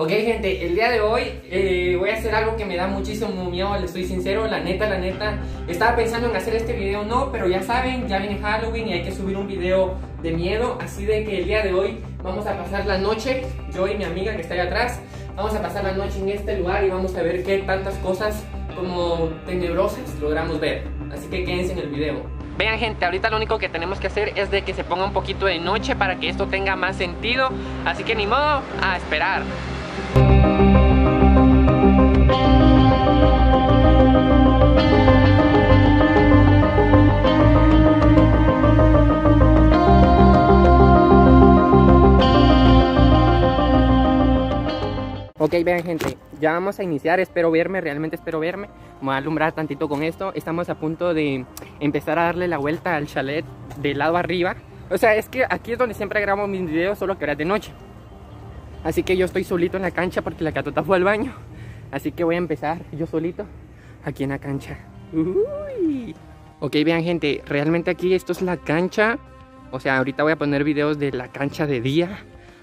Ok gente, el día de hoy eh, voy a hacer algo que me da muchísimo miedo, les estoy sincero, la neta, la neta. Estaba pensando en hacer este video, no, pero ya saben, ya viene Halloween y hay que subir un video de miedo. Así de que el día de hoy vamos a pasar la noche, yo y mi amiga que está ahí atrás Vamos a pasar la noche en este lugar y vamos a ver qué tantas cosas como tenebrosas logramos ver. Así que quédense en el video. Vean gente, ahorita lo único que tenemos que hacer es de que se ponga un poquito de noche para que esto tenga más sentido. Así que ni modo, a esperar Ok, vean gente, ya vamos a iniciar, espero verme, realmente espero verme. Voy a alumbrar tantito con esto. Estamos a punto de empezar a darle la vuelta al chalet del lado arriba. O sea, es que aquí es donde siempre grabo mis videos, solo que ahora es de noche. Así que yo estoy solito en la cancha porque la catota fue al baño. Así que voy a empezar yo solito aquí en la cancha. Uy. Ok, vean gente, realmente aquí esto es la cancha. O sea, ahorita voy a poner videos de la cancha de día.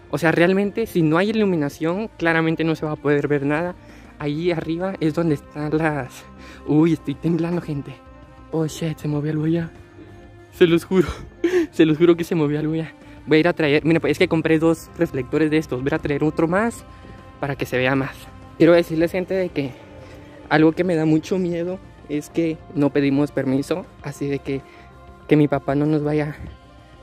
O sea, realmente si no hay iluminación, claramente no se va a poder ver nada. Ahí arriba es donde están las... Uy, estoy temblando, gente. Oh, shit, se movió algo ya. Se los juro. se los juro que se movió algo ya. Voy a ir a traer, mira, pues es que compré dos reflectores de estos. Voy a traer otro más para que se vea más. Quiero decirles, gente, de que algo que me da mucho miedo es que no pedimos permiso. Así de que, que mi papá no nos vaya,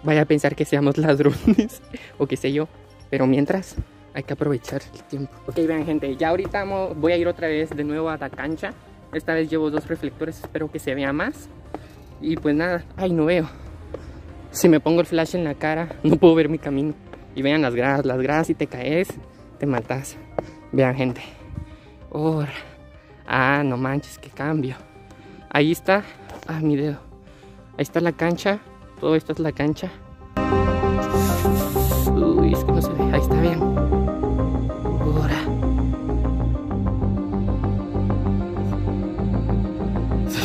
vaya a pensar que seamos ladrones o qué sé yo. Pero mientras, hay que aprovechar el tiempo. Ok, vean, gente, ya ahorita voy a ir otra vez de nuevo a la cancha. Esta vez llevo dos reflectores, espero que se vea más. Y pues nada, ay, no veo. Si me pongo el flash en la cara, no puedo ver mi camino. Y vean las gradas, las gradas si te caes, te matas. Vean gente. Oh, ah, no manches, qué cambio. Ahí está, ah, mi dedo. Ahí está la cancha, todo esto es la cancha. Uy, es que no se ve, ahí está bien. Ahora.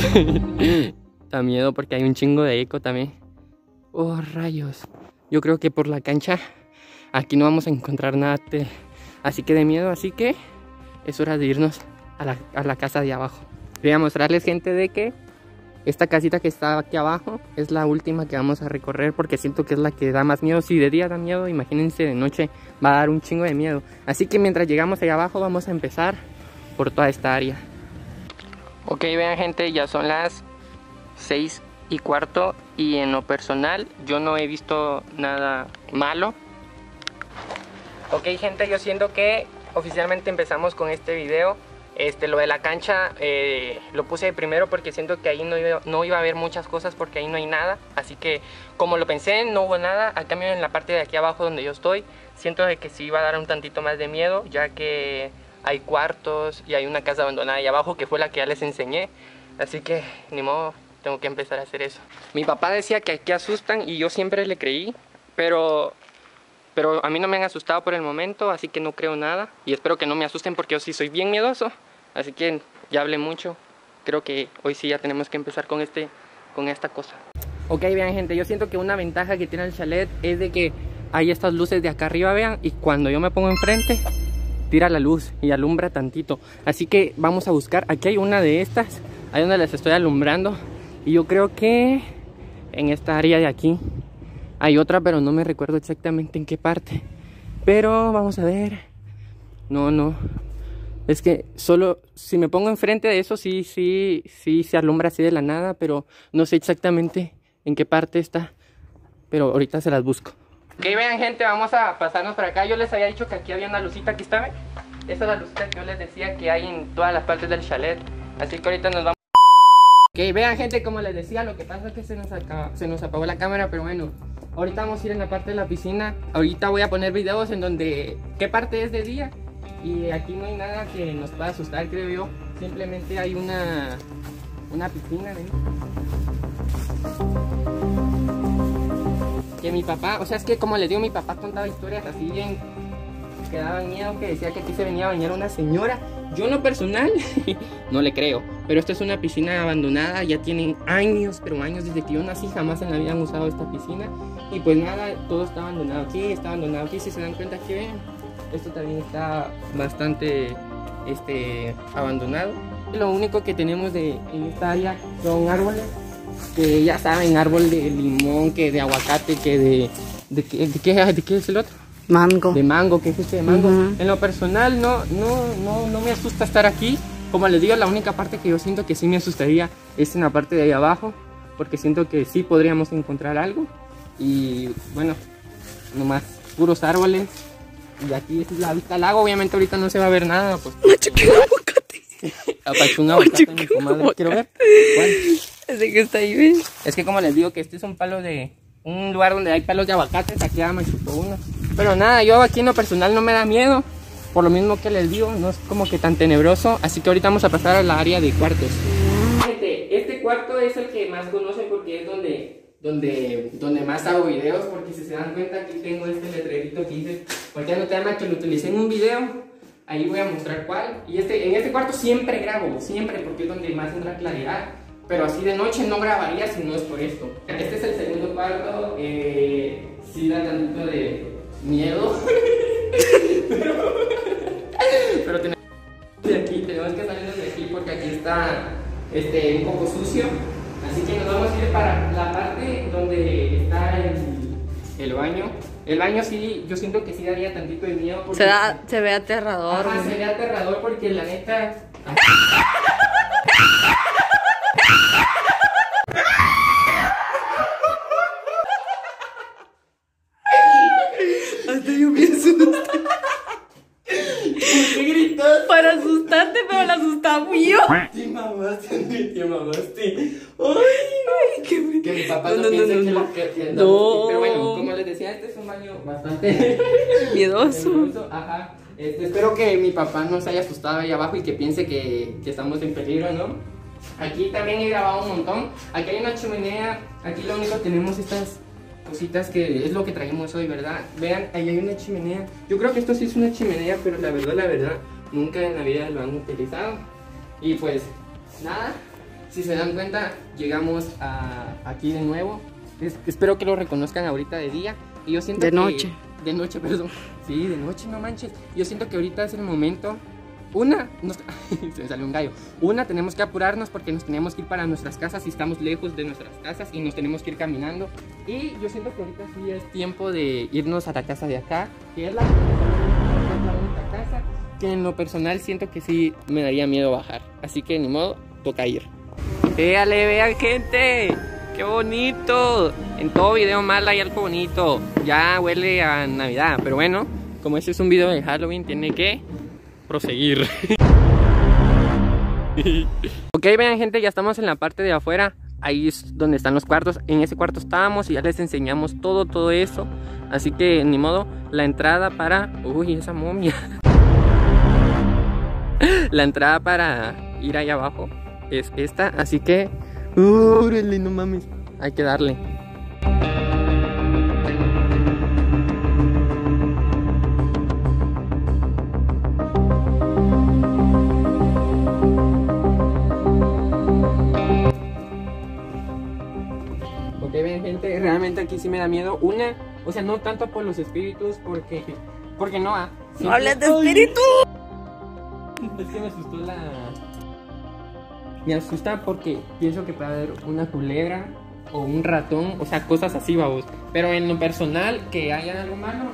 da miedo porque hay un chingo de eco también. Oh, rayos. Yo creo que por la cancha aquí no vamos a encontrar nada así que de miedo. Así que es hora de irnos a la, a la casa de abajo. Voy a mostrarles, gente, de que esta casita que está aquí abajo es la última que vamos a recorrer porque siento que es la que da más miedo. Si de día da miedo, imagínense de noche va a dar un chingo de miedo. Así que mientras llegamos allá abajo vamos a empezar por toda esta área. Ok, vean gente, ya son las 6 y cuarto y en lo personal yo no he visto nada malo. Ok gente, yo siento que oficialmente empezamos con este video. Este, lo de la cancha eh, lo puse primero porque siento que ahí no iba, no iba, a haber muchas cosas porque ahí no hay nada. Así que como lo pensé, no hubo nada. A cambio en la parte de aquí abajo donde yo estoy, siento de que sí iba a dar un tantito más de miedo ya que hay cuartos y hay una casa abandonada ahí abajo que fue la que ya les enseñé. Así que ni modo, tengo que empezar a hacer eso. Mi papá decía que aquí asustan y yo siempre le creí, pero, pero a mí no me han asustado por el momento, así que no creo nada. Y espero que no me asusten porque yo sí soy bien miedoso. Así que ya hablé mucho. Creo que hoy sí ya tenemos que empezar con, este, con esta cosa. Ok, vean gente, yo siento que una ventaja que tiene el chalet es de que hay estas luces de acá arriba, vean, y cuando yo me pongo enfrente, tira la luz y alumbra tantito. Así que vamos a buscar, aquí hay una de estas, ahí donde les estoy alumbrando. Y yo creo que en esta área de aquí hay otra, pero no me recuerdo exactamente en qué parte. Pero vamos a ver. No, no. Es que solo si me pongo enfrente de eso, sí, sí, sí se alumbra así de la nada, pero no sé exactamente en qué parte está. Pero ahorita se las busco. Ok, vean gente, vamos a pasarnos por acá. Yo les había dicho que aquí había una lucita, aquí está, Esa es la lucita que yo les decía que hay en todas las partes del chalet. Así que ahorita nos vamos. Ok, vean gente, como les decía, lo que pasa es que se nos, se nos apagó la cámara, pero bueno, ahorita vamos a ir en la parte de la piscina. Ahorita voy a poner videos en donde, qué parte es de día. Y aquí no hay nada que nos pueda asustar, creo yo. Simplemente hay una, una piscina. Que mi papá, o sea, es que como les digo, mi papá contaba historias así bien que daban miedo, que decía que aquí se venía a bañar una señora. Yo en lo personal no le creo, pero esta es una piscina abandonada, ya tienen años, pero años desde que yo nací, jamás en la vida han usado esta piscina. Y pues nada, todo está abandonado aquí, está abandonado aquí, si se dan cuenta que ven, Esto también está bastante este, abandonado. Lo único que tenemos de, en esta área son árboles, que ya saben, árbol de limón, que de aguacate, que de... ¿De qué, de qué, de qué es el otro? Mango. De mango, que es este de mango. En lo personal no, no, no, no me asusta estar aquí. Como les digo, la única parte que yo siento que sí me asustaría es en la parte de ahí abajo, porque siento que sí podríamos encontrar algo. Y bueno, nomás puros árboles. Y aquí es la vista al lago, obviamente ahorita no se va a ver nada, pues Machuqué un aguacate. apachó un aguacate mi comadre. Quiero ver. ¿Cuál? Ese que está ahí, ¿ves? Es que como les digo que este es un palo de un lugar donde hay palos de aguacates, aquí ya me chupó uno. Pero nada, yo aquí en lo personal no me da miedo. Por lo mismo que les digo, no es como que tan tenebroso. Así que ahorita vamos a pasar a la área de cuartos. Gente, este cuarto es el que más conocen porque es donde, donde, donde más hago videos. Porque si se dan cuenta, aquí tengo este letrerito que dice, porque no te llama que lo utilicé en un video. Ahí voy a mostrar cuál. Y este, en este cuarto siempre grabo, siempre, porque es donde más entra claridad. Pero así de noche no grabaría si no es por esto. Este es el segundo cuarto. Eh, da tantito de miedo. pero, pero tenemos de aquí, tenemos que salirnos de aquí porque aquí está este, un poco sucio. Así que nos vamos a ir para la parte el baño. El baño sí, yo siento que sí daría tantito de miedo. Porque, Se, da, se ve aterrador. Ajá, se ve aterrador porque la neta. Hasta yo me asusté. ¿Qué gritas? Para asustarte, pero la asustaba yo. Te mamaste, te mamaste. Ay, qué que mi papá No, no, no, no, que, no. que- Pero bueno, como les decía, este es un baño bastante Miedoso. Ajá. Este, espero que mi papá no se haya asustado ahí abajo y que piense que, que estamos en peligro, ¿no? Aquí también he grabado un montón. Aquí hay una chimenea. Aquí lo único que tenemos estas cositas que es lo que traemos hoy, ¿verdad? Vean, ahí hay una chimenea. Yo creo que esto sí es una chimenea, pero la verdad, la verdad, nunca en la vida lo han utilizado. Y pues, nada, si se dan cuenta, llegamos a, aquí de nuevo. Es- espero que lo reconozcan ahorita de día. Y yo siento De que- noche. De noche, perdón. Sí, de noche, no manches. Yo siento que ahorita es el momento. Una, nos- se me salió un gallo. Una, tenemos que apurarnos porque nos tenemos que ir para nuestras casas y estamos lejos de nuestras casas y nos tenemos que ir caminando. Y yo siento que ahorita sí es tiempo de irnos a la casa de acá, que es la, la única casa que en lo personal siento que sí me daría miedo bajar. Así que ni modo, toca ir. Véale, vean gente. Qué bonito. En todo video mal hay algo bonito. Ya huele a Navidad. Pero bueno, como este es un video de Halloween, tiene que proseguir. ok, vean gente, ya estamos en la parte de afuera. Ahí es donde están los cuartos. En ese cuarto estábamos y ya les enseñamos todo, todo eso. Así que ni modo, la entrada para... Uy, esa momia. la entrada para ir allá abajo es esta. Así que... ¡Órale, no mames! Hay que darle. Ok, ven gente, realmente aquí sí me da miedo. Una, o sea, no tanto por los espíritus, porque... Porque no, ah. No hables de ¡Ay! espíritu. Es que me asustó la. Me asusta porque pienso que puede haber una culebra o un ratón, o sea, cosas así, vamos. Pero en lo personal, que haya algo malo,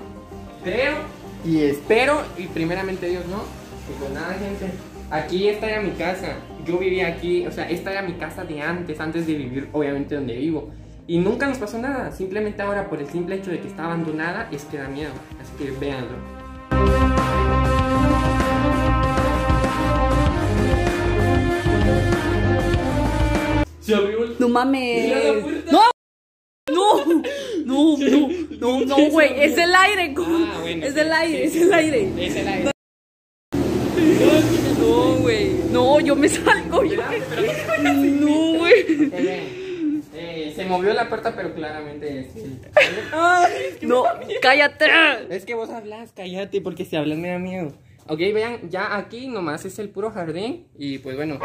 creo y espero, y primeramente Dios no. Y pues nada, gente. Aquí esta era mi casa. Yo vivía aquí, o sea, esta era mi casa de antes, antes de vivir, obviamente, donde vivo. Y nunca nos pasó nada. Simplemente ahora, por el simple hecho de que está abandonada, es que da miedo. Así que véanlo. Se abrió el... No mames. Mira la puerta. No. No, no, no, no, no, güey, es el aire, ¿cómo? Ah, bueno, es el aire, sí, es el aire. Es el aire. No, güey, no, yo me salgo, yo. No, güey. Eh, eh, se movió la puerta, pero claramente es el- No, cállate. Es que vos hablas, cállate, porque si hablas me da miedo. Ok, vean, ya aquí nomás es el puro jardín. Y pues bueno.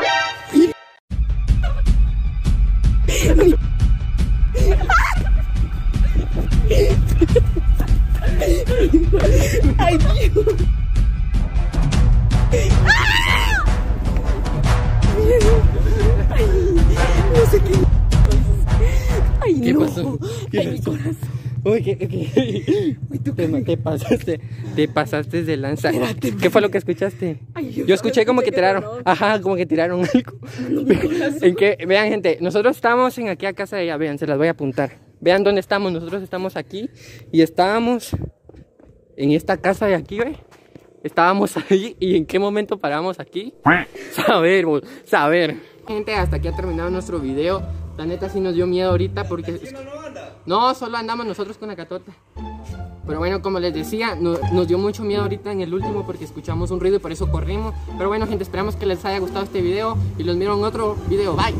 Te pasaste, te pasaste de lanza. ¿Qué fue lo que escuchaste? Ay, Yo escuché como que tiraron, ajá, como que tiraron algo. En que, vean gente, nosotros estamos en aquí a casa de ella, vean, se las voy a apuntar. Vean dónde estamos, nosotros estamos aquí y estábamos en esta casa de aquí, ve. Estábamos ahí y en qué momento paramos aquí. Saber, bo- saber. Gente, hasta aquí ha terminado nuestro video. La neta sí nos dio miedo ahorita porque... No, solo andamos nosotros con la catota. Pero bueno, como les decía, no- nos dio mucho miedo ahorita en el último porque escuchamos un ruido y por eso corrimos. Pero bueno, gente, esperamos que les haya gustado este video y los miro en otro video. Bye.